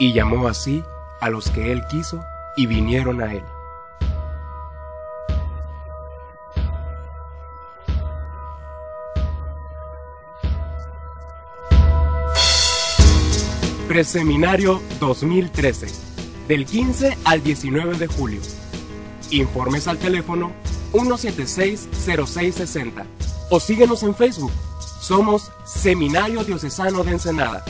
y llamó así a los que él quiso y vinieron a él. Preseminario 2013, del 15 al 19 de julio. Informes al teléfono 176-0660 o síguenos en Facebook. Somos Seminario Diocesano de Ensenada.